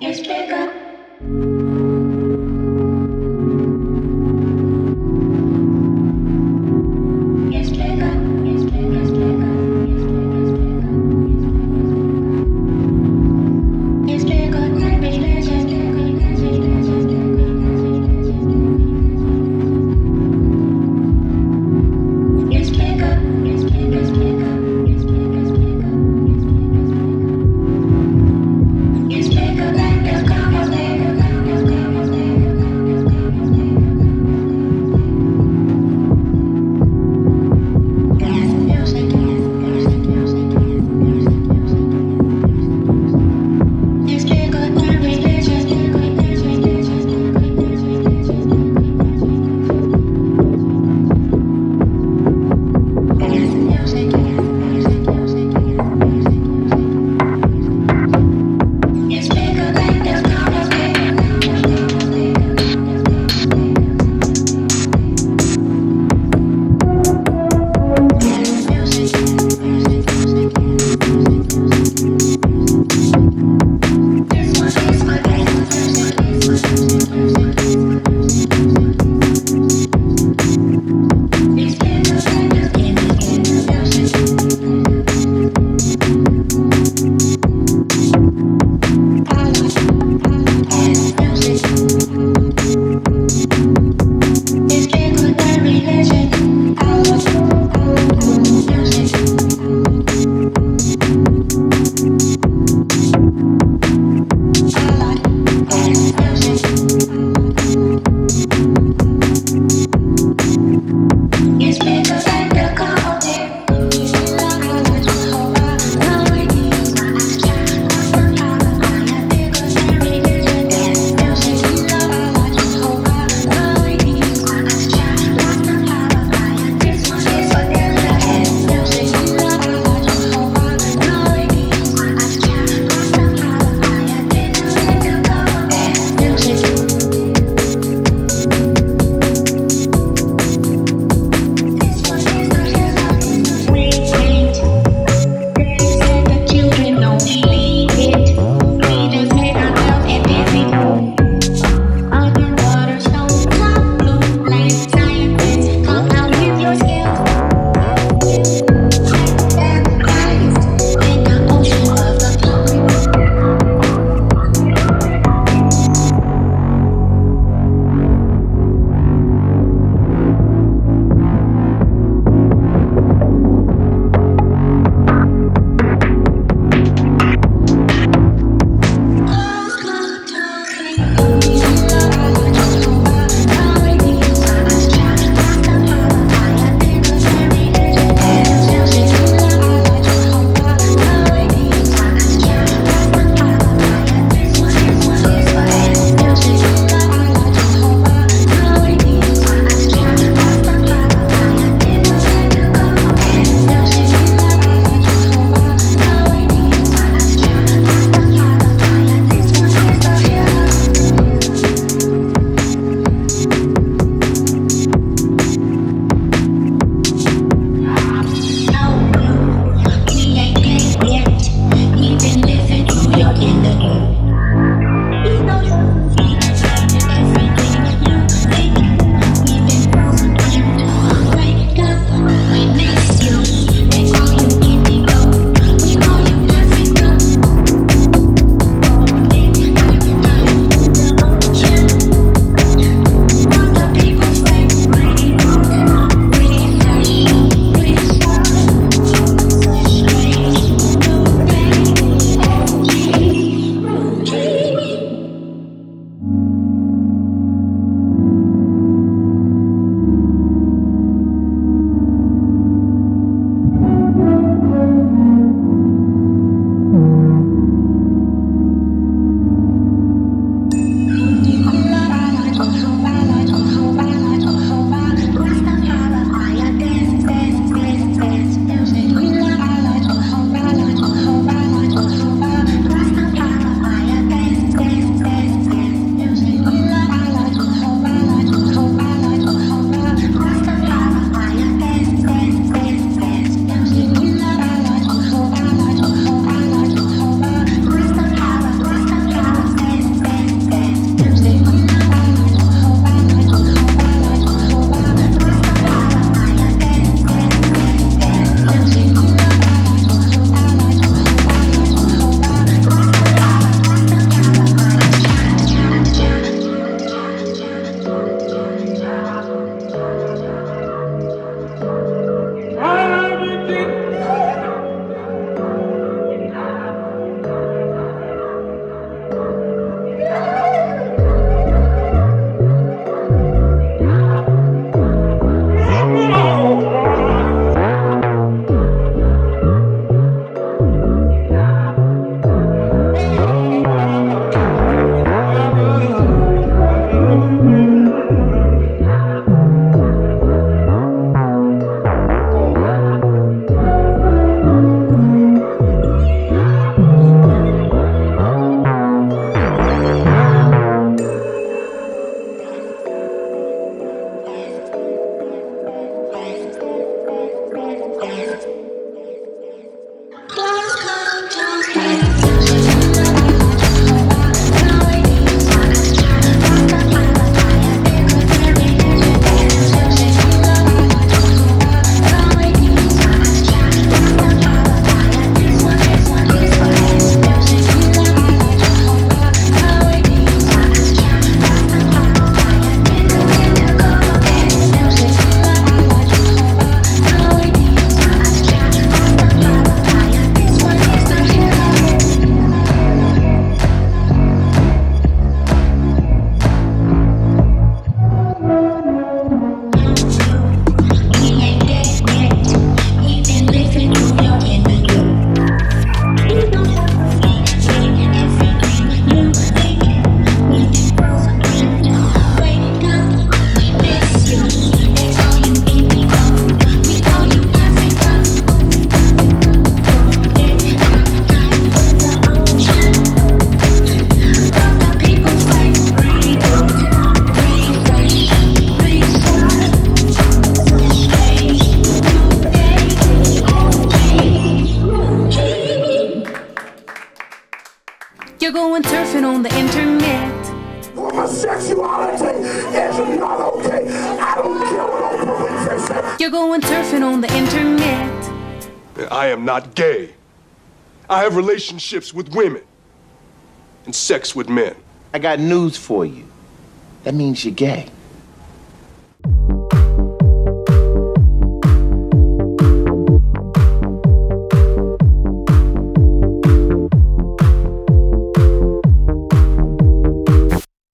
Yes, Bye. You're going surfing on the internet. I am not gay. I have relationships with women and sex with men. I got news for you. That means you're gay.